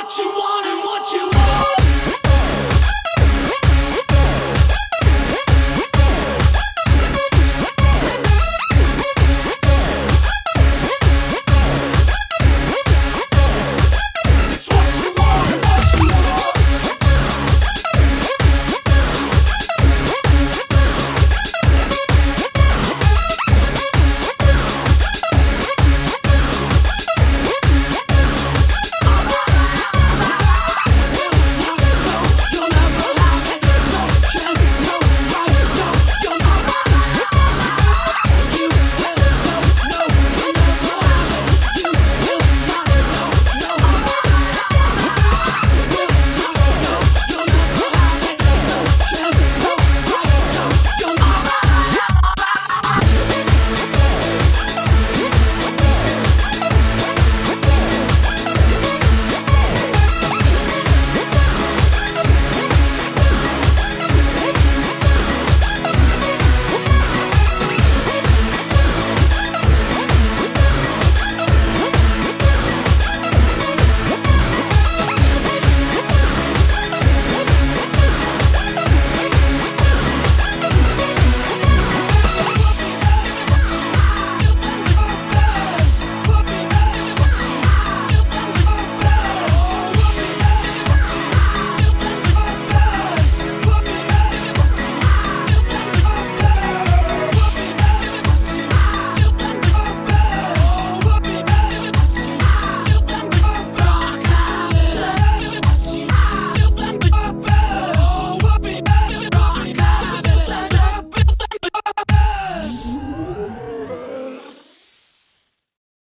What you want and what you want.